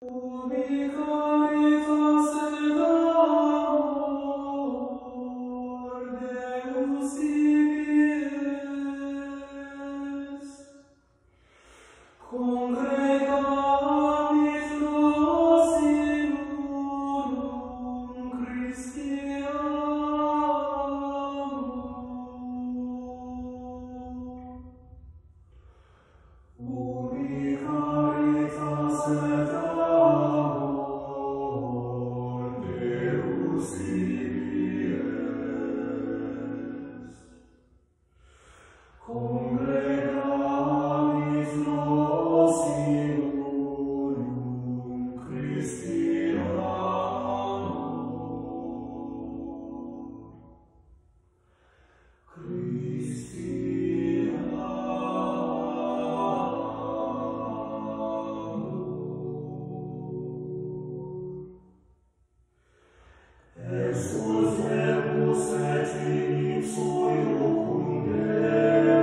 无比高。Christi amor. Es uns erbus et in ihm zu